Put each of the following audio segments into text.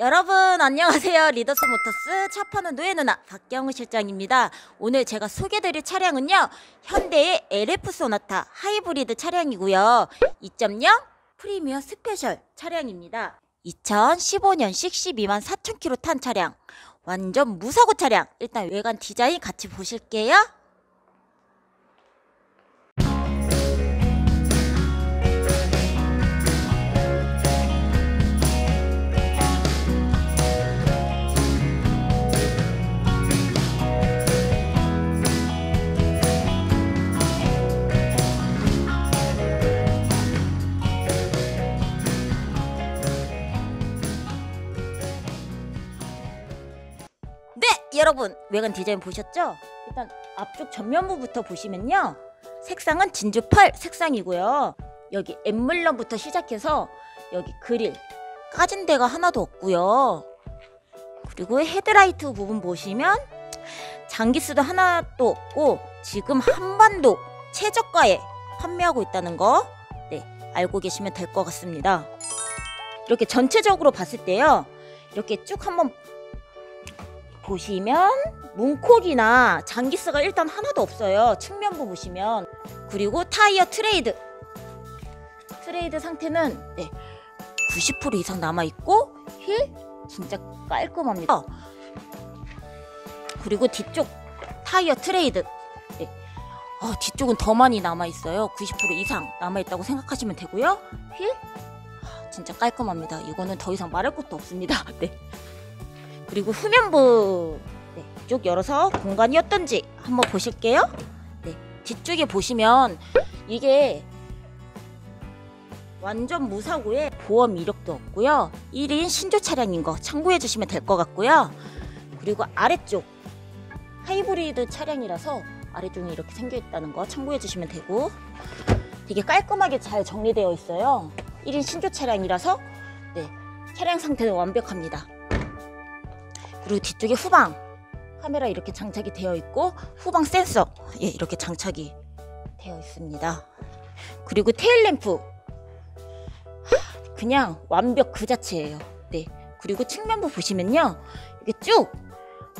여러분 안녕하세요. 리더스 모터스 차 파는 노예 누나 박경우 실장입니다. 오늘 제가 소개드릴 차량은요 현대의 LF 소나타 하이브리드 차량이고요. 2.0 프리미엄 스페셜 차량입니다. 2015년식 12만 4천 킬로 탄 차량. 완전 무사고 차량. 일단 외관 디자인 같이 보실게요 네 여러분. 외관 디자인 보셨죠? 일단 앞쪽 전면부부터 보시면요. 색상은 진주 펄 색상이고요. 여기 엠블럼부터 시작해서 여기 그릴 까진 데가 하나도 없고요. 그리고 헤드라이트 부분 보시면 장기수도 하나도 없고 지금 한반도 최저가에 판매하고 있다는 거 네, 알고 계시면 될 것 같습니다. 이렇게 전체적으로 봤을 때요. 이렇게 쭉 한번 보시면 문콕이나 잔기스가 일단 하나도 없어요. 측면부 보시면 그리고 타이어 트레드 트레드 상태는 네, 90% 이상 남아 있고 휠 진짜 깔끔합니다. 그리고 뒤쪽 타이어 트레드 네. 어, 뒤쪽은 더 많이 남아 있어요. 90% 이상 남아 있다고 생각하시면 되고요. 휠 아, 진짜 깔끔합니다. 이거는 더 이상 말할 것도 없습니다. 네. 그리고 후면부 네, 쭉 열어서 공간이 어떤지 한번 보실게요. 네, 뒤쪽에 보시면 이게 완전 무사고에 보험 이력도 없고요. 1인 신조 차량인 거 참고해 주시면 될 것 같고요. 그리고 아래쪽 하이브리드 차량이라서 아래쪽이 이렇게 생겨 있다는 거 참고해 주시면 되고 되게 깔끔하게 잘 정리되어 있어요. 1인 신조 차량이라서 네, 차량 상태는 완벽합니다. 그리고 뒤쪽에 후방 카메라 이렇게 장착이 되어 있고 후방 센서 예, 이렇게 장착이 되어 있습니다. 그리고 테일 램프 하, 그냥 완벽 그 자체예요. 네. 그리고 측면부 보시면요. 이게 쭉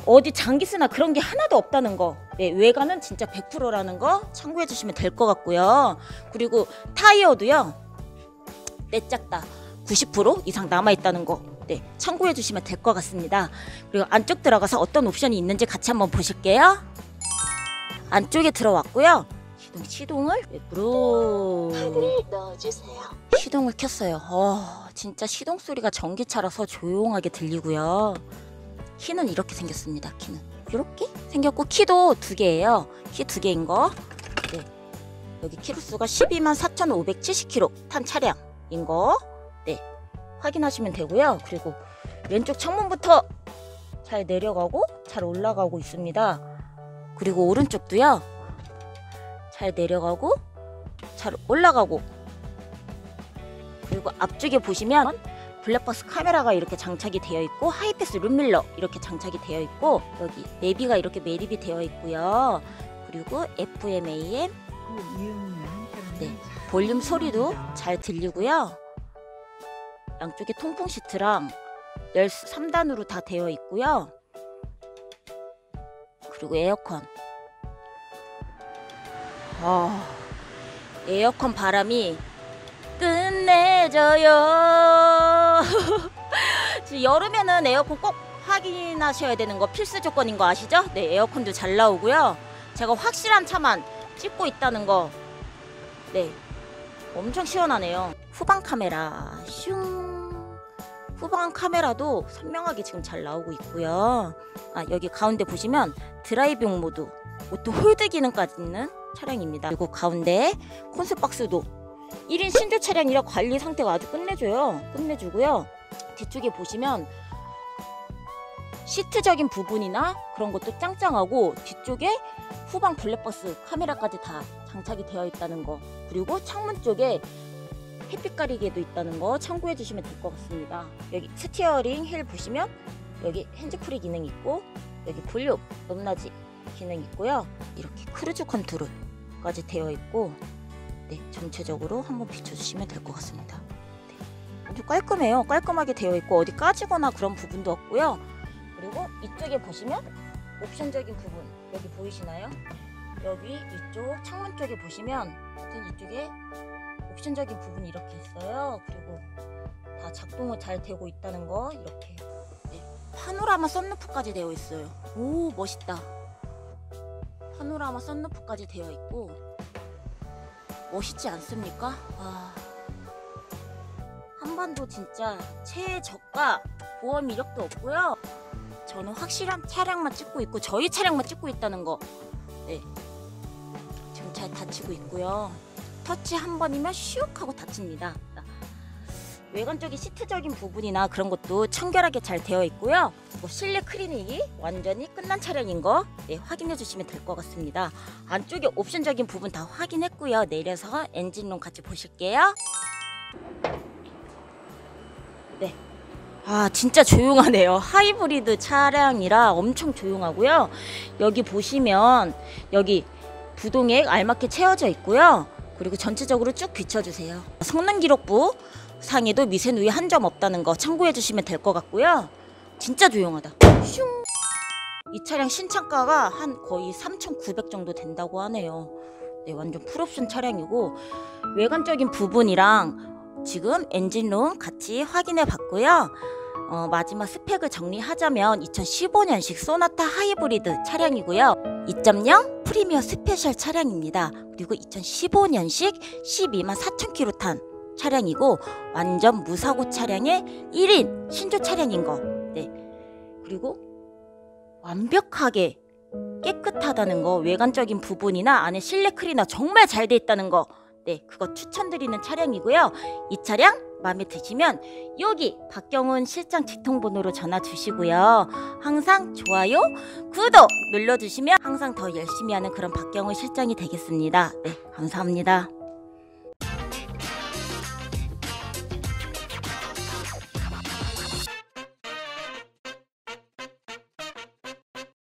어디 장기스나 그런 게 하나도 없다는 거. 네, 외관은 진짜 100%라는 거 참고해 주시면 될 것 같고요. 그리고 타이어도요. 내짝다 90% 이상 남아 있다는 거. 네, 참고해 주시면 될 것 같습니다. 그리고 안쪽 들어가서 어떤 옵션이 있는지 같이 한번 보실게요. 안쪽에 들어왔고요. 시동, 시동을 카드를 넣어주세요. 시동을 켰어요. 어, 진짜 시동 소리가 전기차라서 조용하게 들리고요. 키는 이렇게 생겼습니다. 키는 이렇게 생겼고 키도 두 개예요. 키 두 개인 거. 네. 여기 키로수가 12만 4,570km 탄 차량인 거. 네. 확인하시면 되고요. 그리고 왼쪽 창문부터 잘 내려가고 잘 올라가고 있습니다. 그리고 오른쪽도요. 잘 내려가고 잘 올라가고 그리고 앞쪽에 보시면 블랙박스 카메라가 이렇게 장착이 되어 있고 하이패스 룸밀러 이렇게 장착이 되어 있고 여기 내비가 이렇게 매립이 되어 있고요. 그리고 FM, AM 네, 볼륨 소리도 잘 들리고요. 양쪽에 통풍 시트랑 열수 3단으로 다 되어 있고요. 그리고 에어컨. 아, 에어컨 바람이 끝내줘요. 지금 여름에는 에어컨 꼭 확인하셔야 되는 거 필수 조건인 거 아시죠? 네, 에어컨도 잘 나오고요. 제가 확실한 차만 찍고 있다는 거. 네, 엄청 시원하네요. 후방 카메라 슝. 후방 카메라도 선명하게 지금 잘 나오고 있고요. 아, 여기 가운데 보시면 driving mode, auto hold 기능까지 있는 차량입니다. 그리고 가운데 콘솔 박스도 1인 신조 차량이라 관리 상태가 아주 끝내줘요. 끝내주고요. 뒤쪽에 보시면 시트적인 부분이나 그런 것도 짱짱하고 뒤쪽에 후방 블랙박스 카메라까지 다 장착이 되어 있다는 거 그리고 창문 쪽에 햇빛 가리개도 있다는 거 참고해 주시면 될 것 같습니다 여기 스티어링 휠 보시면 여기 핸즈프리 기능 있고 여기 볼륨 높낮이 기능 있고요 이렇게 cruise control까지 되어 있고 네 전체적으로 한번 비춰주시면 될 것 같습니다 네. 아주 깔끔해요. 깔끔하게 되어 있고 어디 까지거나 그런 부분도 없고요. 그리고 이쪽에 보시면 옵션적인 부분 여기 보이시나요? 여기 이쪽 창문 쪽에 보시면 하여튼 이쪽에 옵션적인 부분이 이렇게 있어요. 그리고 다 작동을 잘 되고 있다는 거 이렇게 네. 파노라마 썬루프까지 되어 있어요. 오 멋있다. 파노라마 썬루프까지 되어 있고 멋있지 않습니까? 와. 한반도 진짜 최저가 보험 이력도 없고요. 저는 확실한 차량만 찍고 있고 저희 차량만 찍고 있다는 거. 네. 지금 잘 닫히고 있고요. 터치 한 번이면 슉 하고 닫힙니다. 외관적인 시트적인 부분이나 그런 것도 청결하게 잘 되어 있고요. 뭐 실내 클리닉이 완전히 끝난 차량인 거 네, 확인해 주시면 될 것 같습니다. 안쪽에 옵션적인 부분 다 확인했고요. 내려서 엔진룸 같이 보실게요. 네. 아, 진짜 조용하네요. 하이브리드 차량이라 엄청 조용하고요. 여기 보시면 여기 부동액 알맞게 채워져 있고요. 그리고 전체적으로 쭉 비춰주세요. 성능 기록부 상에도 미세 누이 한 점 없다는 거 참고해 주시면 될 것 같고요. 진짜 조용하다. 슝. 이 차량 신차가가 한 거의 3,900 정도 된다고 하네요. 네, 완전 풀옵션 차량이고 외관적인 부분이랑 지금 엔진룸 같이 확인해 봤고요. 어, 마지막 스펙을 정리하자면 2015년식 소나타 하이브리드 차량이고요. 2.0 프리미어 스페셜 차량입니다. 그리고 2015년식 12만 4천 킬로 탄 차량이고 완전 무사고 차량의 1인 신조 차량인 거. 네. 그리고 완벽하게 깨끗하다는 거, 외관적인 부분이나 안에 실내 클리너 정말 잘 돼 있다는 거. 네, 그거 추천드리는 차량이고요. 이 차량 마음에 드시면 여기 박경훈 실장 직통번호로 전화 주시고요. 항상 좋아요, 구독 눌러주시면 항상 더 열심히 하는 그런 박경훈 실장이 되겠습니다. 네, 감사합니다.